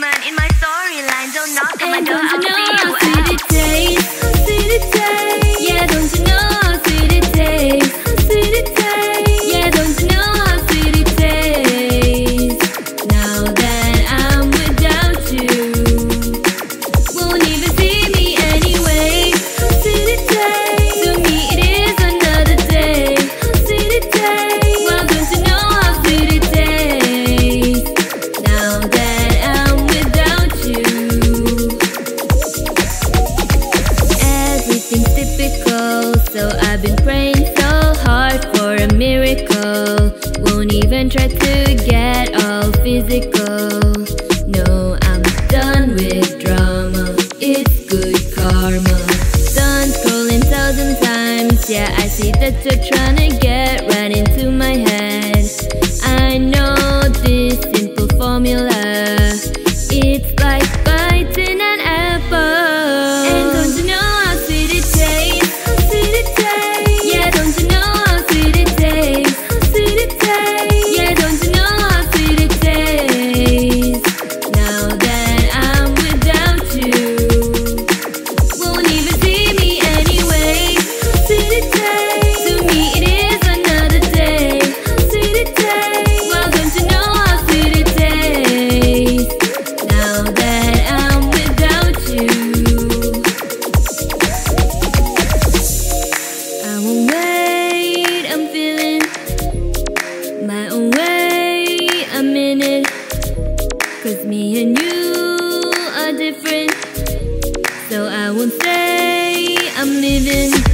man in my try to get all physical. No, I'm done with drama. It's good karma. Done scrolling thousand times. Yeah, I see that you're trying to get right into my head. So I won't say I'm leaving.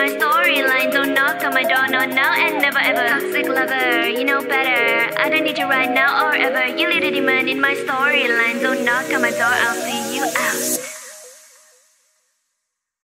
my storyline. Don't knock on my door, not now and never ever. Toxic lover, you know better. I don't need you right now or ever. You little demon in my storyline. Don't knock on my door, I'll see you out.